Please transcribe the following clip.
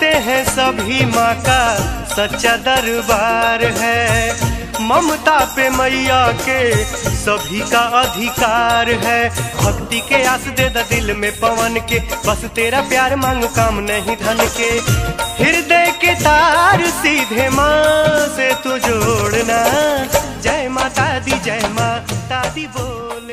जानते हैं सभी माँ का सच्चा दरबार है। ममता पे मैया के सभी का अधिकार है। भक्ति के आस दे दिल में पवन के, बस तेरा प्यार मांग काम नहीं धन के। हृदय के तार सीधे माँ से तू जोड़ना। जय माता दी जय माता दी बोल।